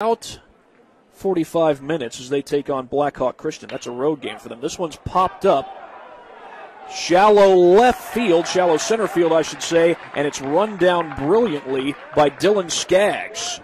About 45 minutes as they take on Blackhawk Christian. That's a road game for them. This one's popped up. Shallow left field, shallow center field, I should say, and it's run down brilliantly by Dylan Skaggs.